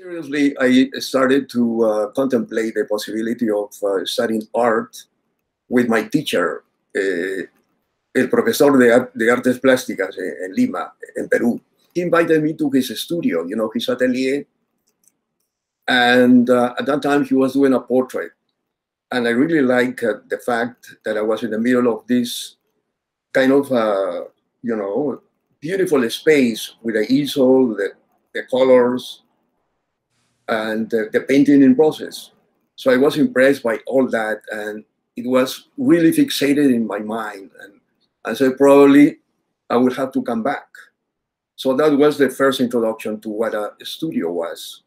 Seriously, I started to uh, contemplate the possibility of uh, studying art with my teacher, uh, el profesor de, de artes plásticas en Lima, en Perú. He invited me to his studio, you know, his atelier. And uh, at that time, he was doing a portrait. And I really like uh, the fact that I was in the middle of this kind of, uh, you know, beautiful space with the easel, the, the colors, and the, the painting in process. So I was impressed by all that, and it was really fixated in my mind. And I said, probably I will have to come back. So that was the first introduction to what a studio was.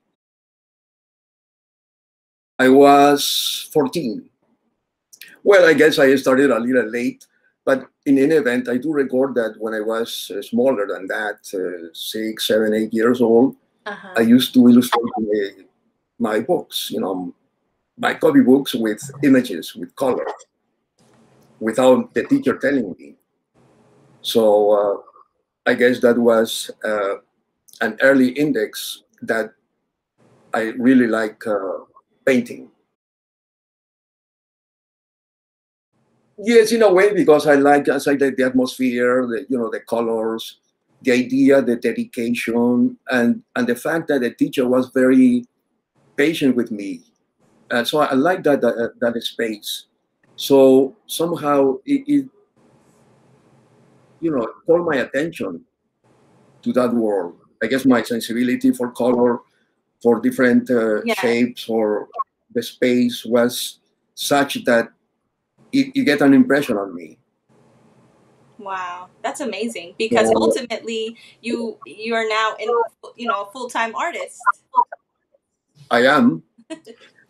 I was 14. Well, I guess I started a little late, but in any event, I do record that when I was uh, smaller than that, uh, six, seven, eight years old, uh-huh. I used to illustrate my, my books, you know, my copybooks with images, with color, without the teacher telling me. So uh, I guess that was uh, an early index that I really like uh, painting. Yes, in a way, because I like, I like the atmosphere, the, you know, the colors, the idea, the dedication, and and the fact that the teacher was very patient with me. And so I like that that, that space. So somehow it, it, you know, called my attention to that world. I guess my sensibility for color, for different uh, yeah. shapes, or the space was such that it, it get an impression on me. Wow, that's amazing because yeah. ultimately you you are now in you know a full time artist. I am.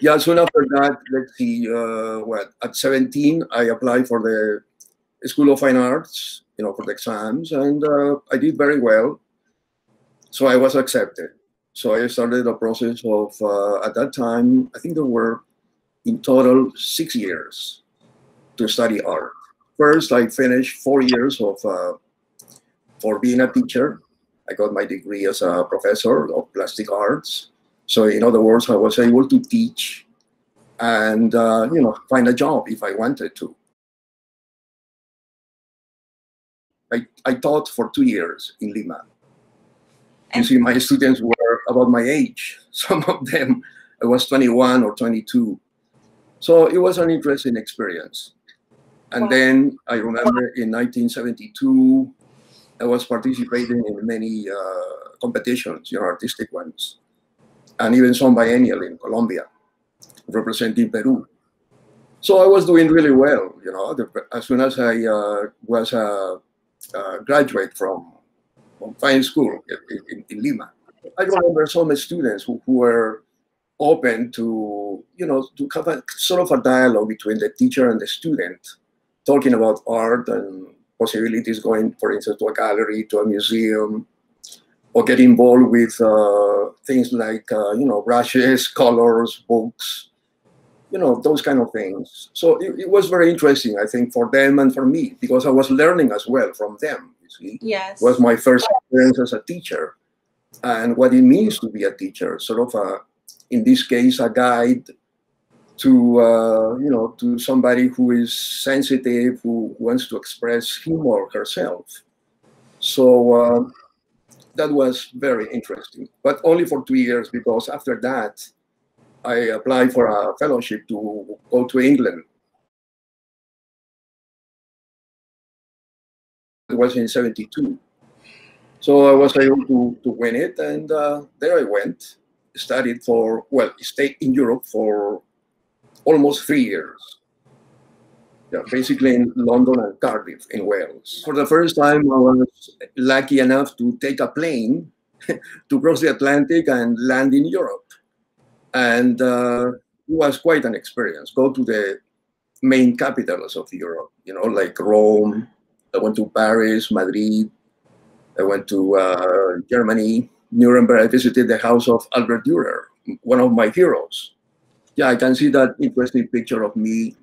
yeah. Soon after that, let's see. Uh, what at seventeen, I applied for the School of Fine Arts. You know, for the exams, and uh, I did very well. So I was accepted. So I started a process of uh, at that time. I think there were in total six years to study art. First, I finished four years of uh, for being a teacher. I got my degree as a professor of plastic arts. So in other words, I was able to teach and uh, you know find a job if I wanted to. I, I taught for two years in Lima. You see, my students were about my age. Some of them, I was 21 or 22. So it was an interesting experience. And wow. then I remember in 1972, I was participating in many uh, competitions, you know, artistic ones, and even some biennial in Colombia, representing Peru. So I was doing really well, you know. The, as soon as I uh, was a, a, graduate from, from fine school in, in, in, Lima, I remember some students who, who were open to, you know, to have a sort of a dialogue between the teacher and the student talking about art and possibilities going, for instance, to a gallery, to a museum, or get involved with uh, things like, uh, you know, brushes, colors, books, you know, those kind of things. So it, it, was very interesting, I think, for them and for me, because I was learning as well from them, you see. Yes. It was my first experience as a teacher and what it means to be a teacher, sort of a, in this case, a guide to uh, you know to somebody who is sensitive who wants to express him or herself. So uh, that was very interesting but only for two years because after that i applied for a fellowship to go to england. It was in 72 so i was able to, to win it and uh, there i went studied for well stayed in europe for almost three years. Yeah, basically in London and Cardiff in Wales. For the first time, I was lucky enough to take a plane to cross the Atlantic and land in Europe. And uh, it was quite an experience. Go to the main capitals of Europe, you know, like Rome. I went to Paris, Madrid. I went to uh, Germany, Nuremberg. I visited the house of Albert Dürer, one of my heroes yeah, I can see that interesting picture of me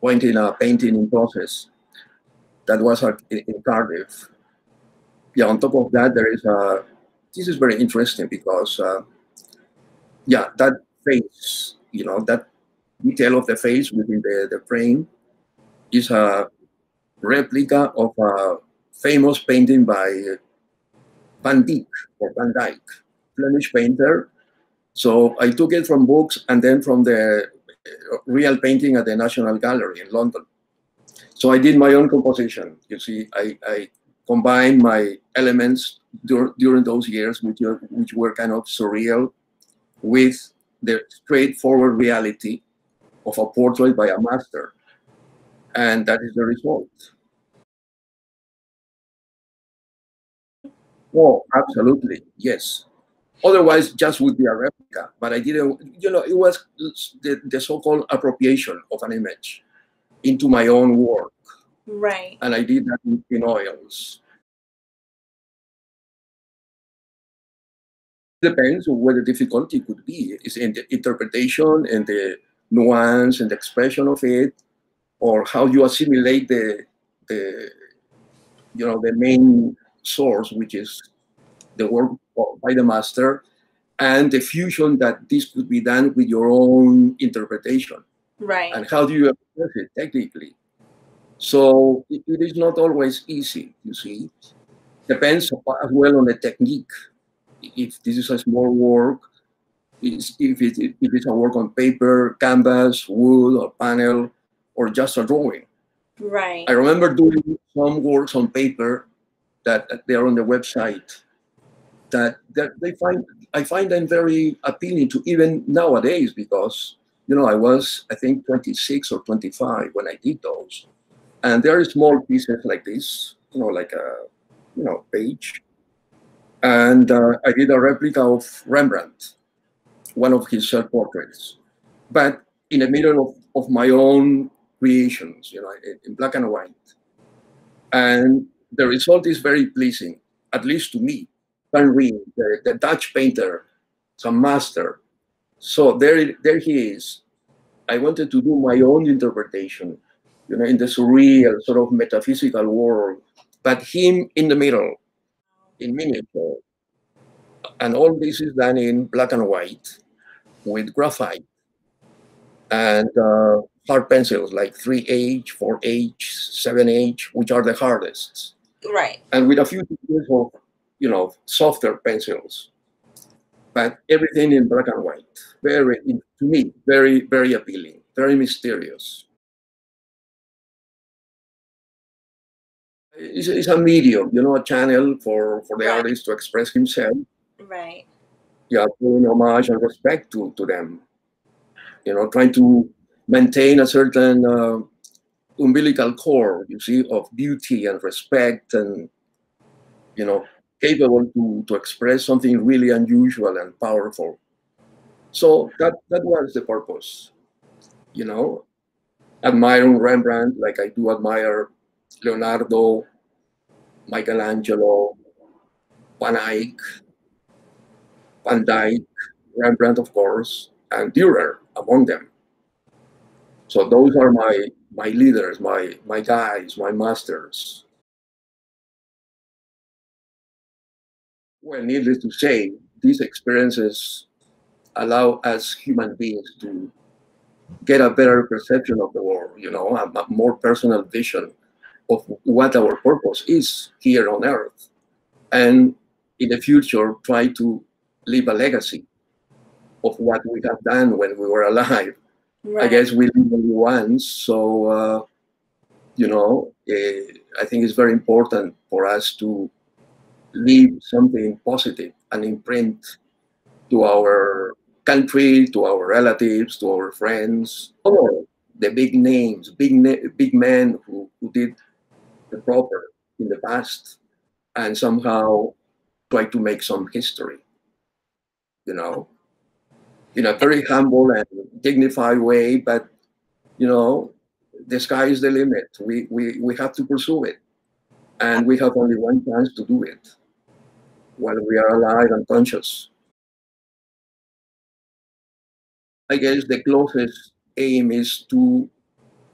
pointing a painting in process that was in, Cardiff. Yeah, on top of that, there is a, this is very interesting because uh, yeah, that face, you know, that detail of the face within the, the frame is a replica of a famous painting by Van Dyck or Van Dyck, Flemish painter. So I took it from books and then from the uh, real painting at the National Gallery in London. So I did my own composition. You see, I, I combined my elements dur during those years, which, which were kind of surreal, with the straightforward reality of a portrait by a master. And that is the result. Oh, absolutely, yes. Otherwise, just would be a replica. But I didn't, you know, it was the, the so-called appropriation of an image into my own work. Right. And I did that in, in oils. Depends on where the difficulty could be. Is in the interpretation and the nuance and the expression of it, or how you assimilate the the you know the main source, which is the work by the master, and the fusion that this could be done with your own interpretation. Right. And how do you express it technically? So it, it is not always easy, you see. Depends as well on the technique. If this is a small work, if it, if it is a work on paper, canvas, wood, or panel, or just a drawing. Right. I remember doing some works on paper that, that they are on the website that, that they find I find them very appealing to even nowadays because you know I was I think 26 or 25 when I did those, and there are small pieces like this, you know, like a you know page, and uh, I did a replica of Rembrandt, one of his self portraits, but in the middle of, of my own creations, you know, in black and white, and the result is very pleasing, at least to me. Van Rijn, the, the Dutch painter, some master. So there, there he is. I wanted to do my own interpretation, you know, in the surreal sort of metaphysical world, but him in the middle, in miniature. And all this is done in black and white with graphite and uh, hard pencils like 3H, 4H, 7H, which are the hardest. Right. And with a few degrees of, you know, softer pencils. But everything in black and white. Very, to me, very, very appealing, very mysterious. It's, it's a medium, you know, a channel for, for the right. artist to express himself. Right. Yeah, paying homage and respect to, to them. You know, trying to maintain a certain uh, umbilical cord, you see, of beauty and respect and, you know, capable to, to express something really unusual and powerful. So that, that was the purpose, you know, admiring Rembrandt like I do admire Leonardo, Michelangelo, Van Eyck, Van Dyck, Rembrandt, of course, and Dürer among them. So those are my my leaders, my my guys, my masters. Well, needless to say, these experiences allow us human beings to get a better perception of the world, you know, a, a more personal vision of what our purpose is here on earth. And in the future, try to leave a legacy of what we have done when we were alive Right. I guess we live only once, so uh, you know, uh, I think it's very important for us to leave something positive and imprint to our country, to our relatives, to our friends, or the big names, big na- big men who, who did the proper in the past, and somehow try to make some history. You know, in a very humble and dignified way, but you know, the sky is the limit. We, we, we have to pursue it. And we have only one chance to do it while we are alive and conscious. I guess the closest aim is to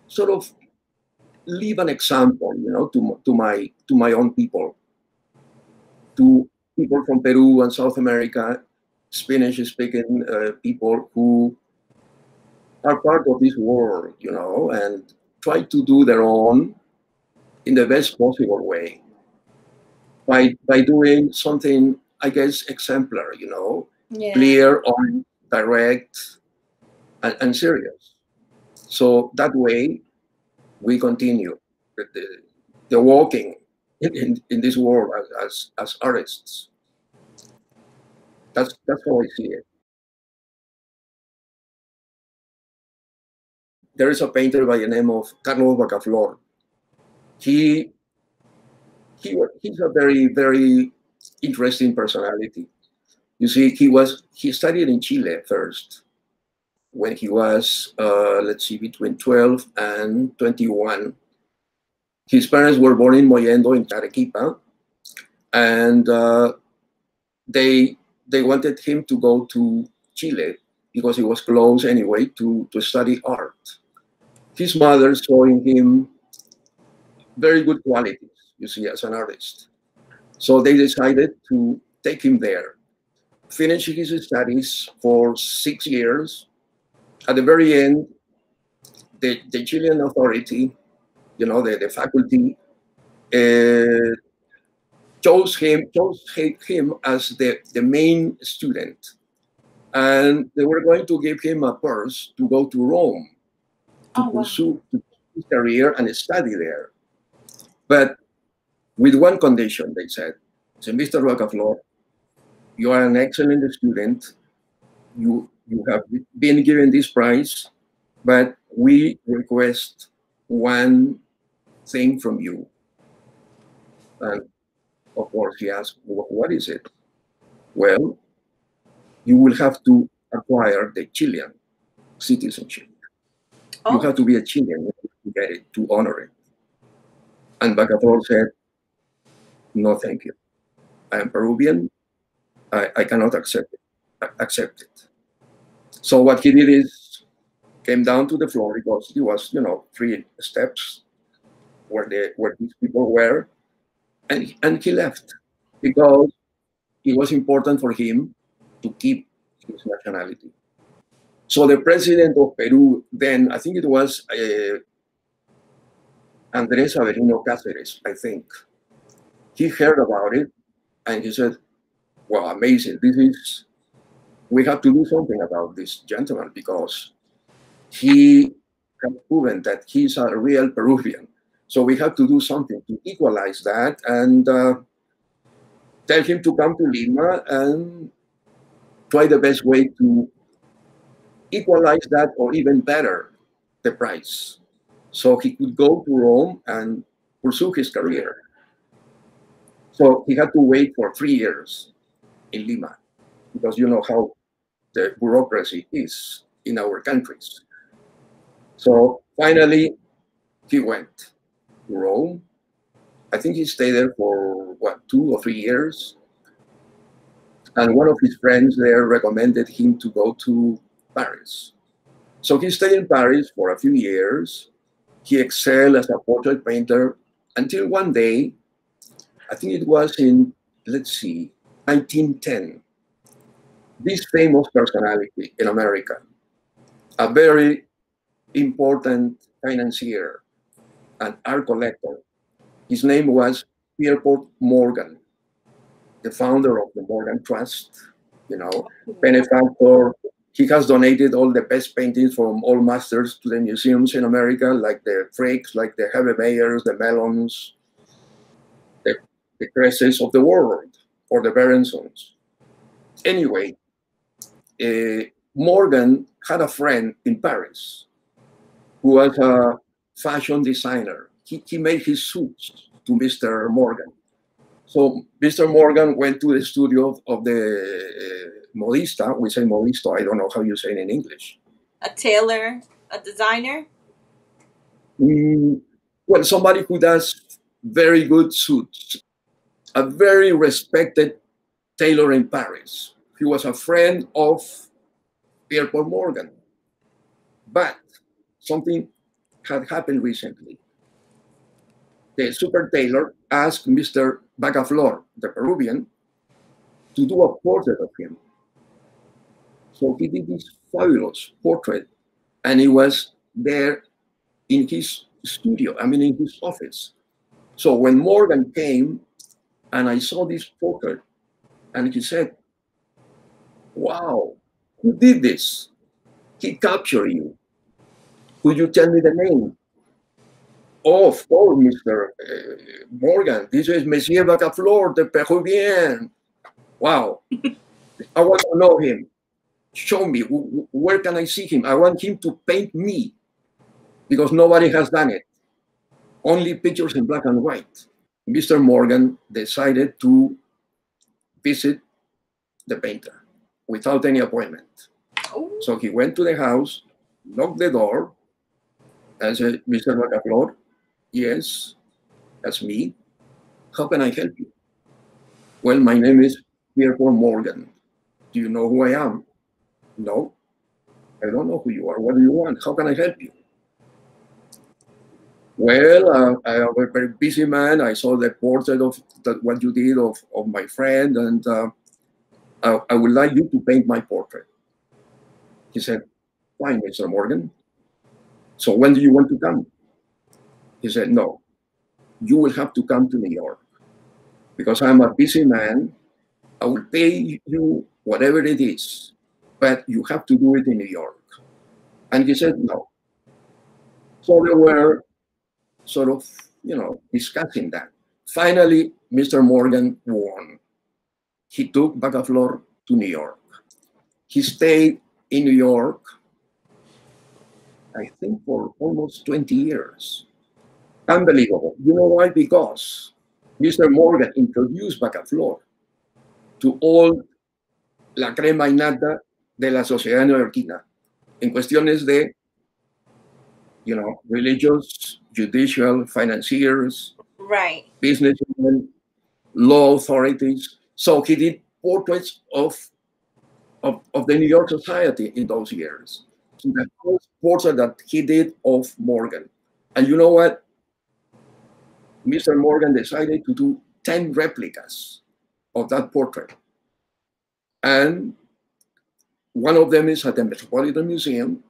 sort of leave an example, you know, to, to my to my own people, to people from Peru and South America, Spanish speaking uh, people who are part of this world, you know, and try to do their own in the best possible way by by doing something, I guess, exemplary, you know, yeah. clear, on direct, and, and, serious. So that way, we continue the, the walking in, in, in this world as, as, as artists. That's that's how I see it. There is a painter by the name of Carlos Bacaflor. He he he's a very very interesting personality. You see, he was he studied in Chile first when he was uh, let's see between 12 and 21 his parents were born in Mollendo in Arequipa and uh, they they wanted him to go to Chile because he was close anyway to, to study art. His mother saw in him very good qualities, you see, as an artist. So they decided to take him there, finish his studies for six years. At the very end, the, the Chilean authority, you know, the, the faculty, uh, chose him chose him as the, the main student. And they were going to give him a purse to go to Rome to oh, pursue wow. his career and study there. But with one condition, they said, so Mr. Bacaflor, you are an excellent student. You, you have been given this prize, but we request one thing from you. And of course, he asked, what is it? Well, you will have to acquire the Chilean citizenship. Oh. You have to be a Chilean to get it, to honor it. And Bacaflor said, no, thank you. I am Peruvian. I, I cannot accept it. Accept it. So what he did is came down to the floor because he was, you know, three steps where the where these people were, and, and he left because it was important for him to keep his nationality. So the president of Peru then, I think it was uh, Andrés Avelino Cáceres, I think. He heard about it and he said, well, amazing. This is, we have to do something about this gentleman because he has proven that he's a real Peruvian. So we have to do something to equalize that and uh, tell him to come to Lima and try the best way to equalize that or even better the price. So he could go to Rome and pursue his career. So he had to wait for three years in Lima because you know how the bureaucracy is in our countries. So finally, he went. To Rome. I think he stayed there for what two or three years. And one of his friends there recommended him to go to Paris. So he stayed in Paris for a few years. He excelled as a portrait painter until one day, I think it was in, let's see, 1910. This famous personality in America, a very important financier, an art collector. His name was Pierpont Morgan, the founder of the Morgan Trust, you know, benefactor. He has donated all the best paintings from all masters to the museums in America, like the Fricks, like the Heavy the Mellons, the, Kresses of the world, or the Berensons. Anyway, uh, Morgan had a friend in Paris who was a fashion designer. He, he made his suits to Mr. Morgan. So Mr. Morgan went to the studio of, of the uh, modista. We say modisto. I don't know how you say it in English. A tailor, a designer. Mm, well, somebody who does very good suits. A very respected tailor in Paris. He was a friend of Pierpont Morgan. But something had happened recently. The super tailor asked Mr. Bacaflor, the Peruvian, to do a portrait of him. So he did this fabulous portrait, and it was there in his studio, I mean, in his office. So when Morgan came and I saw this portrait, and he said, Wow, who did this? He captured you. Could you tell me the name? Oh, of course, Mr. Uh, Morgan. This is Monsieur Bacaflor, the Peruvian. Wow. I want to know him. Show me. Where can I see him? I want him to paint me because nobody has done it. Only pictures in black and white. Mr. Morgan decided to visit the painter without any appointment. So he went to the house, knocked the door, and said, Mr. Bacaflor, yes, that's me. How can I help you? Well, my name is Pierre Morgan. Do you know who I am? No, I don't know who you are. What do you want? How can I help you? Well, uh, I am a very busy man. I saw the portrait of that, what you did of, of my friend, and uh, I, I would like you to paint my portrait. He said, Fine, Mr. Morgan. So when do you want to come? He said, No, you will have to come to New York because I'm a busy man. I will pay you whatever it is, but you have to do it in New York. And he said, No. So there were sort of, you know, discussing that. Finally, Mr. Morgan won. He took Bacaflor to New York. He stayed in New York, I think, for almost 20 years. Unbelievable. You know why? Because Mr. Morgan introduced Bacaflor to all la crema innata de la sociedad neoyorquina en cuestiones de, you know, religious judicial, financiers, right, businessmen, law authorities. So he did portraits of, of, of the New York society in those years. So the first portrait that he did of Morgan. And you know what? Mr. Morgan decided to do 10 replicas of that portrait. And one of them is at the Metropolitan Museum.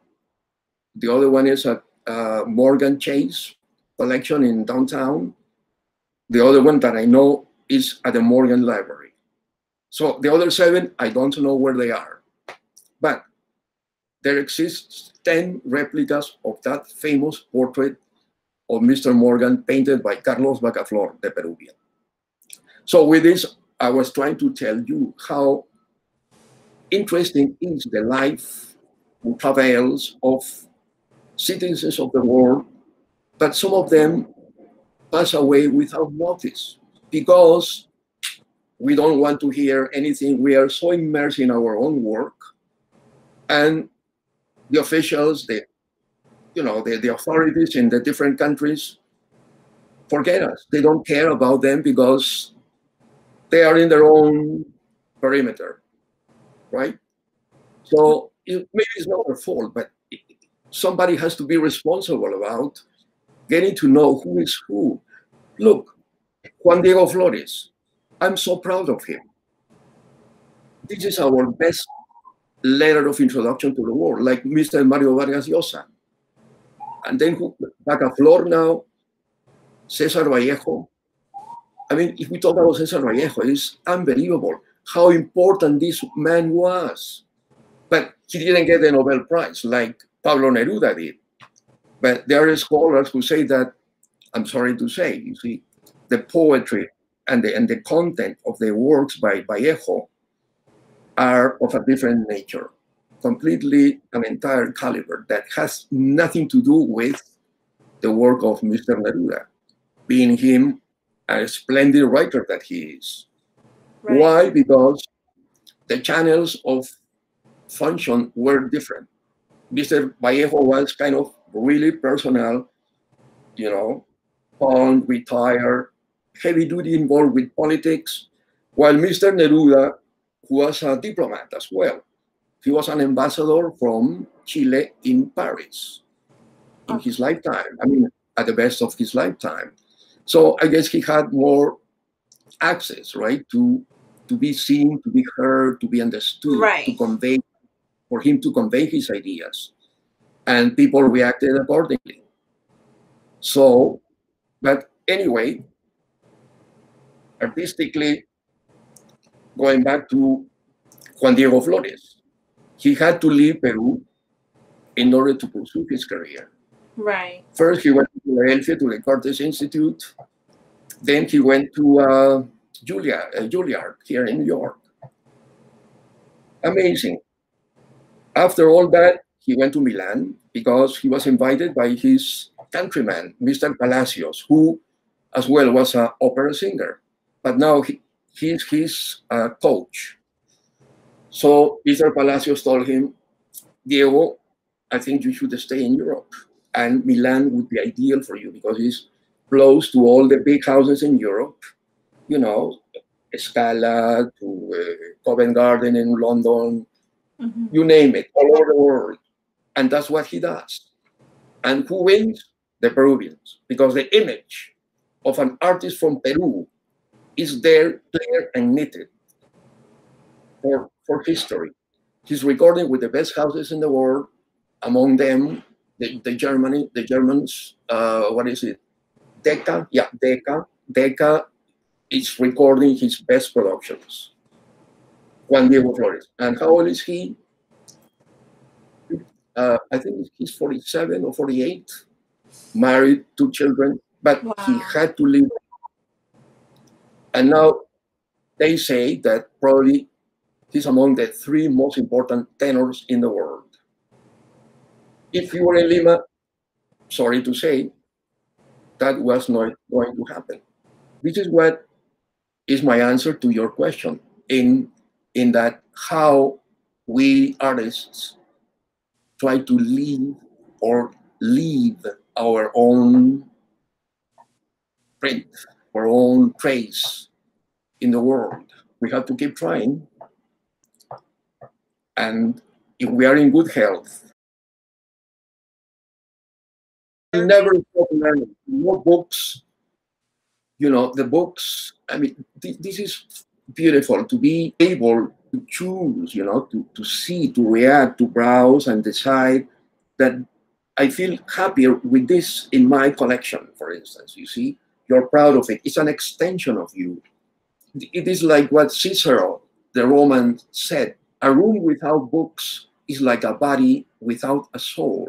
The other one is at uh, Morgan Chase collection in downtown. The other one that I know is at the Morgan Library. So the other seven, I don't know where they are. But there exists 10 replicas of that famous portrait of Mr. Morgan painted by Carlos Bacaflor, the Peruvian. So with this, I was trying to tell you how interesting is the life and travails of citizens of the world, but some of them pass away without notice because we don't want to hear anything. We are so immersed in our own work, and the officials, the you know, the, the authorities in the different countries forget us. They don't care about them because they are in their own perimeter, right? So it, maybe it's not their fault, but somebody has to be responsible about getting to know who is who. Look, Juan Diego Flórez, I'm so proud of him. This is our best letter of introduction to the world, like Mr. Mario Vargas Llosa. And then Bacaflor now, Cesar Vallejo. I mean, if we talk about Cesar Vallejo, it's unbelievable how important this man was. But he didn't get the Nobel Prize like Pablo Neruda did. But there are scholars who say that, I'm sorry to say, you see, the poetry and the, and the content of the works by Vallejo are of a different nature, completely an entire caliber that has nothing to do with the work of Mr. Neruda, being him a splendid writer that he is. Right. Why? Because the channels of function were different. Mr. Vallejo was kind of really personal, you know, on retired, heavy duty involved with politics, while Mr. Neruda was a diplomat as well. He was an ambassador from Chile in Paris in oh. his lifetime. I mean, at the best of his lifetime. So I guess he had more access, right, to to be seen, to be heard, to be understood, right. to convey for him to convey his ideas. And people reacted accordingly. So, but anyway, artistically, going back to Juan Diego Flórez, he had to leave Peru in order to pursue his career. Right. First, he went to Philadelphia to the Curtis Institute. Then he went to uh, Julia, uh, Juilliard here in New York. Amazing. After all that, he went to Milan because he was invited by his countryman, Mr. Palacios, who as well was an opera singer. But now he, he's his uh, coach. So Mr. Palacios told him, Diego, I think you should stay in Europe. And Milan would be ideal for you because it's close to all the big houses in Europe, you know, Scala to uh, Covent Garden in London, mm-hmm. you name it, all over the world. And that's what he does. And who wins? The Peruvians, because the image of an artist from Peru is there, clear and knitted for, for history. He's recording with the best houses in the world, among them the, the Germany, the Germans, uh, what is it? Decca, yeah, Decca. Decca is recording his best productions. Juan Diego Flórez. And how old is he? Uh, I think he's 47 or 48, married, two children, but wow. he had to leave. And now they say that probably he's among the three most important tenors in the world. If you were in Lima, sorry to say, that was not going to happen. This is what is my answer to your question in, in that how we artists try to leave or leave our own print, our own trace in the world. We have to keep trying. And if we are in good health, never stop learning. More books, you know, the books. I mean, th this is beautiful to be able to choose, you know, to, to see, to react, to browse and decide that I feel happier with this in my collection, for instance. You see, you're proud of it. It's an extension of you. It is like what Cicero, the Roman, said a room without books is like a body without a soul.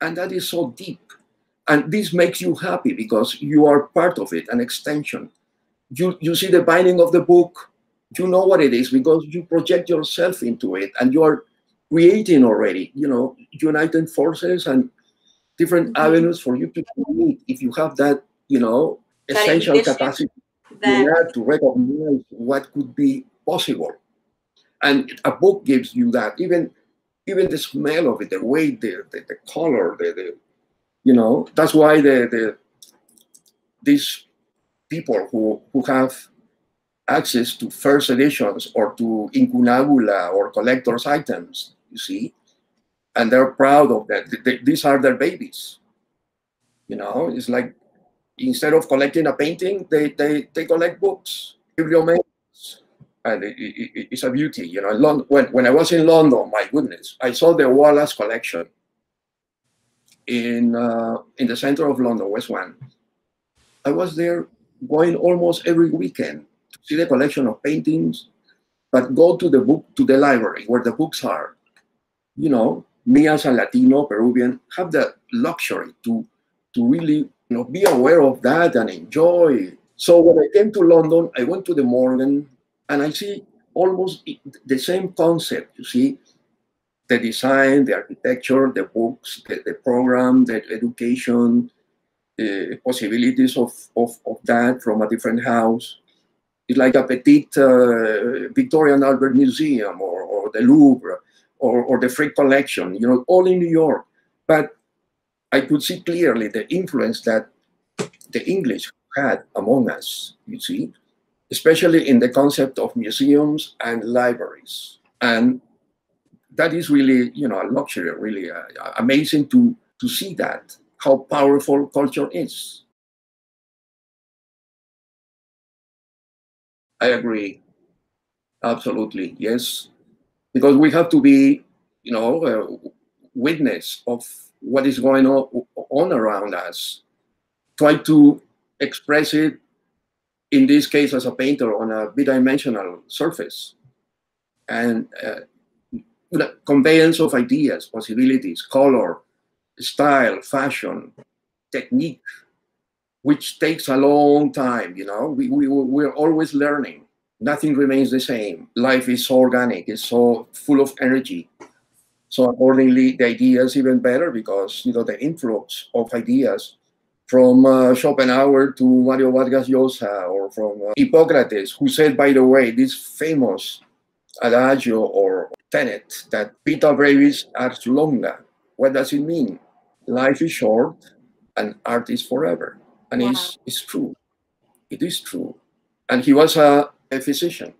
And that is so deep. And this makes you happy because you are part of it, an extension. You, you see the binding of the book, you know what it is because you project yourself into it and you are creating already, you know, united forces and different mm-hmm. avenues for you to meet if you have that, you know, that essential capacity that... to recognize what could be possible. And a book gives you that. Even even the smell of it, the weight, the, the, the color, the, the, you know, that's why the, the these people who, who have access to first editions or to incunabula or collector's items, you see, and they're proud of that. They, these are their babies. You know, it's like instead of collecting a painting, they, they, they collect books, bibliometrics, and it, it, it's a beauty. You know, when, when I was in London, my goodness, I saw the Wallace collection in uh, in the center of London, West One. I was there going almost every weekend to see the collection of paintings, but go to the book to the library where the books are. You know, me as a Latino Peruvian have the luxury to to really you know be aware of that and enjoy. So when I came to London, I went to the Morgan and I see almost the same concept. You see, the design, the architecture, the books, the, the program, the education, possibilities of, of, of that from a different house. It's like a petite uh, Victoria and Albert Museum or, or the Louvre or, or the Frick Collection, you know, all in New York. But I could see clearly the influence that the English had among us, you see, especially in the concept of museums and libraries. And that is really, you know, a luxury, really uh, amazing to, to see that, how powerful culture is. I agree. Absolutely. Yes. because we have to be, you know, uh, witness of what is going on, on around us. Try to express it, in this case, as a painter on a bidimensional surface. And uh, conveyance of ideas, possibilities, color, style, fashion, technique, which takes a long time, you know. We, we, we're always learning. Nothing remains the same. Life is so organic, it's so full of energy. So accordingly, the idea is even better because, you know, the influx of ideas from uh, Schopenhauer to Mario Vargas Llosa or from uh, Hippocrates, who said, by the way, this famous adagio or tenet that vita brevis ars longa. What does it mean? Life is short and art is forever. And wow. it's, it's true. It is true. And he was a, a physician,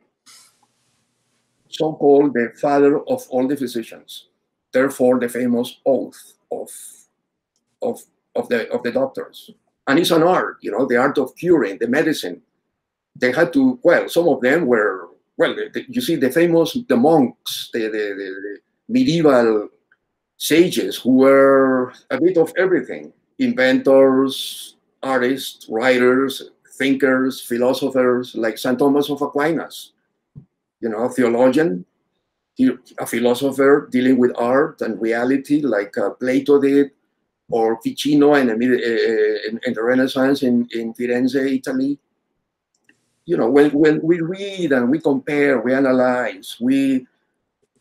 so called the father of all the physicians. Therefore, the famous oath of, of, of, the, of the doctors. And it's an art, you know, the art of curing, the medicine. They had to, well, some of them were, well, the, you see, the famous, the monks, the, the, the medieval sages who were a bit of everything inventors, artists, writers, thinkers, philosophers, like St. Thomas of Aquinas, you know, theologian, a philosopher dealing with art and reality, like uh, Plato did, or Ficino uh, in, eh, eh, in, in the Renaissance in, in Firenze, Italy. You know, when, when we read and we compare, we analyze, we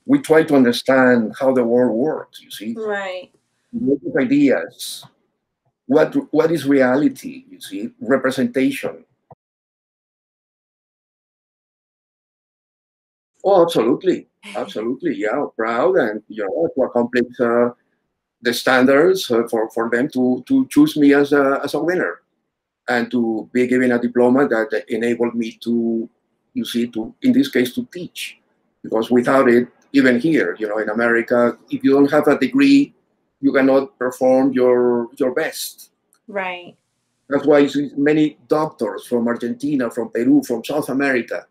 we try to understand how the world works. You see, right? Ideas, what what is reality you see? Representation. Oh absolutely. Absolutely yeah. Proud and you know to accomplish uh, the standards uh, for for them to to choose me as a as a winner. And to be given a diploma that enabled me to you see to in this case to teach. Because without it even here you know in america if you don't have a degree you cannot perform your your best. Right. That's why many doctors from Argentina, from Peru, from South America,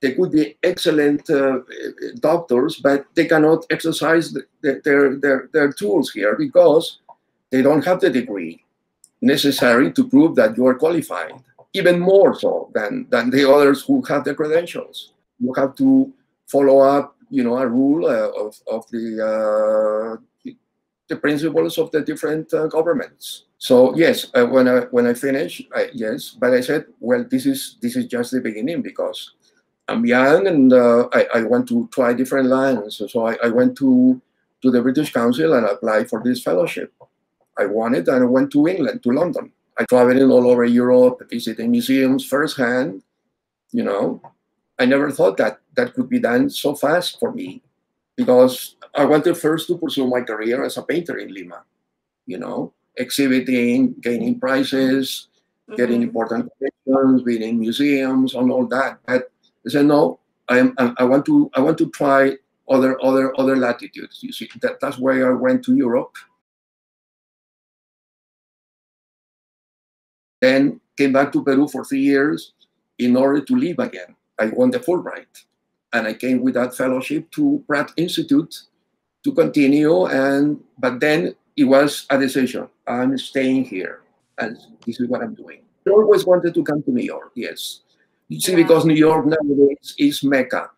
they could be excellent uh, doctors, but they cannot exercise the, the, their, their, their tools here because they don't have the degree necessary to prove that you are qualified, even more so than, than the others who have the credentials. You have to follow up, you know, a rule uh, of, of the uh, the principles of the different uh, governments. So yes, when I when I finish, I, yes, but I said, well, this is this is just the beginning because I'm young and uh, I, I want to try different lines. So I, I went to to the British Council and applied for this fellowship. I won it and I went to England, to London. I traveled all over Europe, visiting museums firsthand. You know, I never thought that that could be done so fast for me because I wanted first to pursue my career as a painter in Lima, you know, exhibiting, gaining prizes, mm-hmm. getting important collections, being in museums, and all that. But I said no. I am. I want to. I want to try other other other latitudes. You see, that that's why I went to Europe. Then came back to Peru for three years in order to live again. I won the Fulbright and I came with that fellowship to Pratt Institute to continue. And but then it was a decision. I'm staying here, and this is what I'm doing. I always wanted to come to New York. Yes, you see, because New York nowadays is Mecca,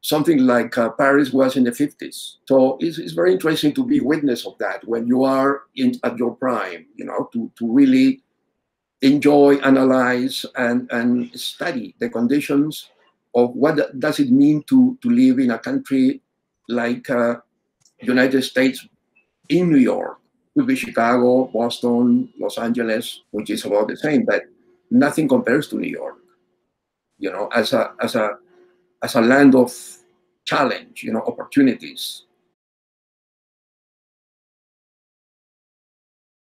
something like uh, Paris was in the 50s. So it's, it's very interesting to be witness of that when you are in at your prime. You know, to to really enjoy, analyze, and and study the conditions of what does it mean to, to live in a country like uh, United States in New York. Could be Chicago, Boston, Los Angeles, which is about the same, but nothing compares to New York. You know, as a as a as a land of challenge, you know, opportunities.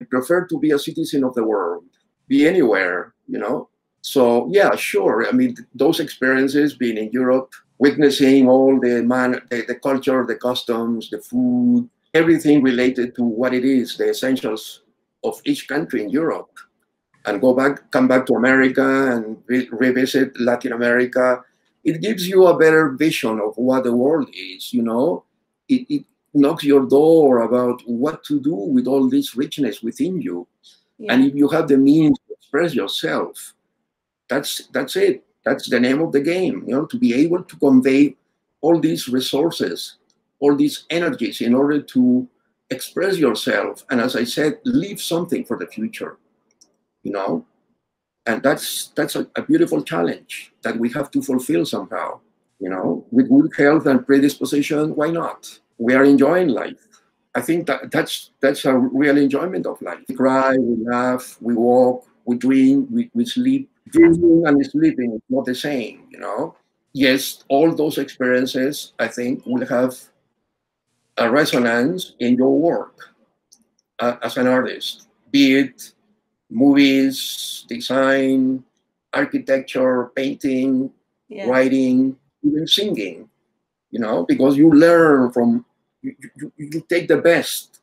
I prefer to be a citizen of the world, be anywhere, you know, so yeah, sure. I mean, those experiences being in Europe, witnessing all the man, the, the culture, the customs, the food, everything related to what it is, the essentials of each country in Europe, and go back, come back to America and re revisit Latin America, it gives you a better vision of what the world is, you know. It, it knocks your door about what to do with all this richness within you. Yeah. And if you have the means to express yourself, that's that's it. That's the name of the game, you know, to be able to convey all these resources, all these energies in order to express yourself. And as I said, leave something for the future, you know? And that's that's a, a beautiful challenge that we have to fulfill somehow, you know, with good health and predisposition, why not? We are enjoying life. I think that that's that's a real enjoyment of life. We cry, we laugh, we walk, we dream, we, we sleep. Dreaming and sleeping is not the same, you know. Yes, all those experiences I think will have a resonance in your work uh, as an artist, be it movies, design, architecture, painting, yeah. writing, even singing, you know, because you learn from, you, you, you, take the best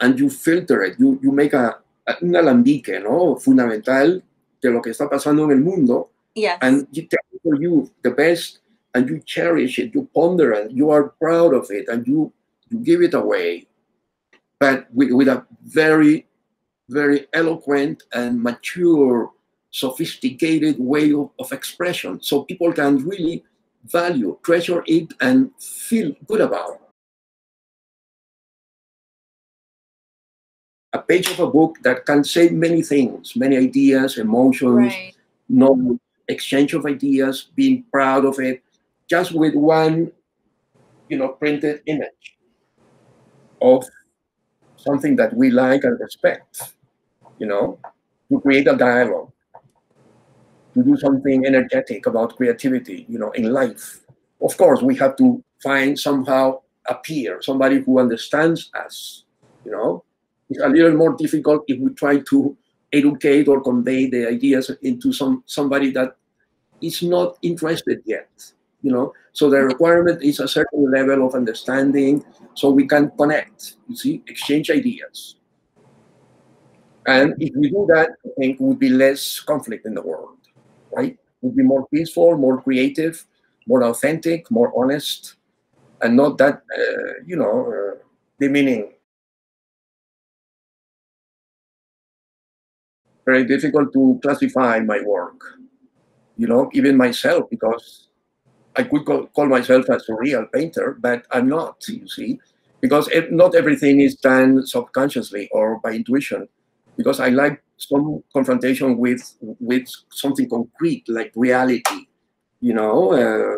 and you filter it, you, you make a, un alambique, ¿no? Fundamental de lo que está pasando en el mundo. Yes. And you for you the best and you cherish it, you ponder it, you are proud of it, and you, you give it away, but with, with a very, very eloquent and mature, sophisticated way of, of expression. So people can really value, treasure it, and feel good about it. A page of a book that can say many things, many ideas, emotions, right. no exchange of ideas, being proud of it, just with one, you know, printed image of something that we like and respect, you know, to create a dialogue, to do something energetic about creativity, you know, in life. Of course, we have to find somehow a peer, somebody who understands us, you know, it's a little more difficult if we try to educate or convey the ideas into some somebody that is not interested yet you know? So the requirement is a certain level of understanding so we can connect you see exchange ideas. And if we do that i think would be less conflict in the world right? Would be more peaceful more creative more authentic more honest and not that uh, you know uh, demeaning very difficult to classify my work, you know, even myself, because I could call, call myself as a surreal painter, but I'm not, you see, because it, not everything is done subconsciously or by intuition, because I like some confrontation with with something concrete like reality, you know, uh,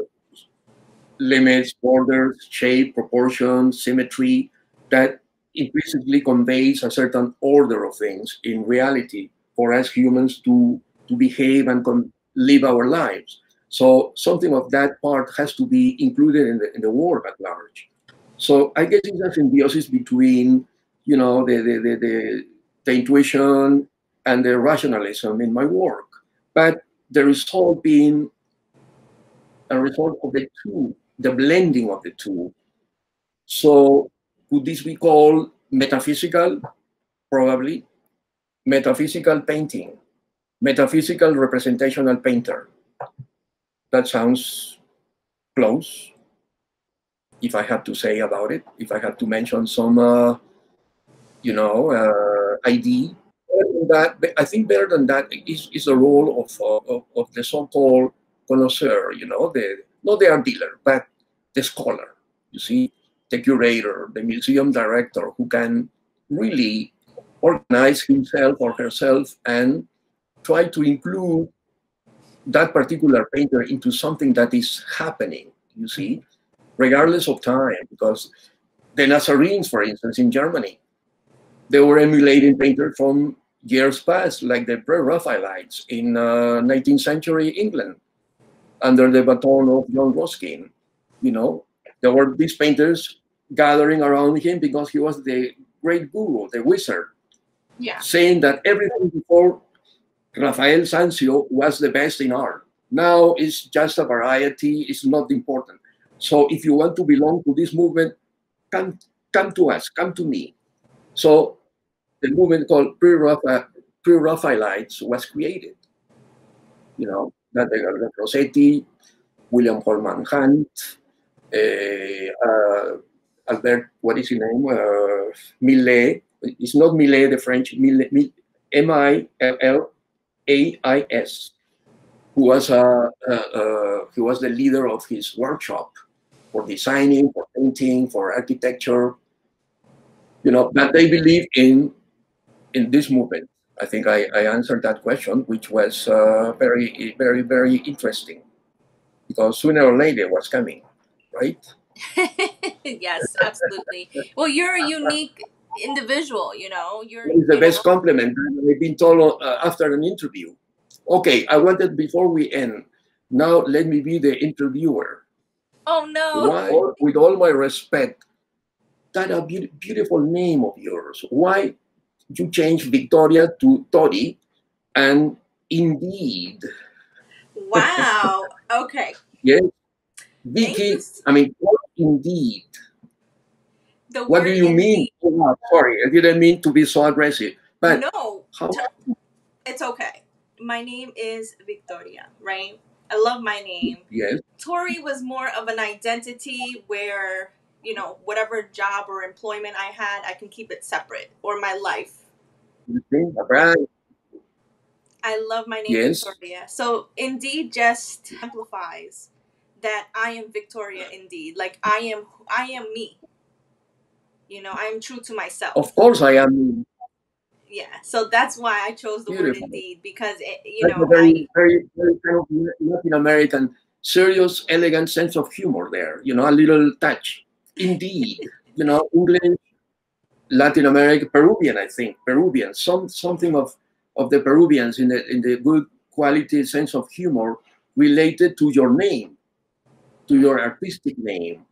limits, borders, shape, proportion, symmetry, that implicitly conveys a certain order of things in reality for us humans to, to behave and live our lives. So something of that part has to be included in the, in the world at large. So I guess it's a symbiosis between, you know, the, the, the, the, the intuition and the rationalism in my work. But the result being a result of the two, the blending of the two. So could this be called metaphysical? Probably metaphysical painting, metaphysical representational painter. That sounds close. If I have to say about it, if I have to mention some, uh, you know, uh, ID. That I think better than that is, is the role of, uh, of, of the so-called connoisseur. You know, the not the art dealer, but the scholar. You see, the curator, the museum director, who can really organize himself or herself and try to include that particular painter into something that is happening, you see, regardless of time. Because the Nazarenes, for instance, in Germany, they were emulating painters from years past, like the Pre-Raphaelites in uh, 19th century England, under the baton of John Ruskin. You know, there were these painters gathering around him because he was the great guru, the wizard yeah. saying that everything before Rafael Sanzio was the best in art. Now it's just a variety, it's not important. So if you want to belong to this movement, come, come to us, come to me. So the movement called Pre-Raphaelites was created. You know, that the, Rossetti, William Holman Hunt, uh, Albert, what is his name? Uh, Millet. It's not Millet, the French, Millais, M-I-L-L-A-I-S, who was, uh, uh, uh, he was the leader of his workshop for designing, for painting, for architecture, you know, but they believe in, in this movement. I think I, I answered that question, which was uh, very, very, very interesting because sooner or later it was coming, right? yes, absolutely. Well, you're a unique individual, you know. You're it's the you best know. compliment I've been told uh, after an interview. Okay, I wanted before we end. Now let me be the interviewer. Oh no! Why, with all my respect, that a be beautiful name of yours. Why you change Victoria to Tori, and indeed. Wow. Okay. yes, Vicky. I mean, indeed. The what do you mean? Oh, sorry, I didn't mean to be so aggressive. But no, it's okay. My name is Victoria, right? I love my name. Yes. Tori was more of an identity where, you know, whatever job or employment I had, I can keep it separate or my life. Right. I love my name yes. Victoria. So Indeed just amplifies that I am Victoria indeed. Like I am I am me. You know, I'm true to myself. Of course I am. Yeah. So that's why I chose the Beautiful. word indeed because it, you that's know, very, I, very, very kind of Latin American, serious, elegant sense of humor there. You know, a little touch. Indeed. you know, English, Latin America, Peruvian, I think, Peruvian, some something of of the Peruvians in the in the good quality sense of humor related to your name, to your artistic name,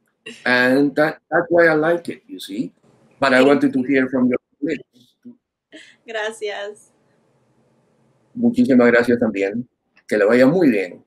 and that that's why I like it. You see, but I wanted to hear from your lips. Gracias. Muchísimas gracias también. Que le vaya muy bien.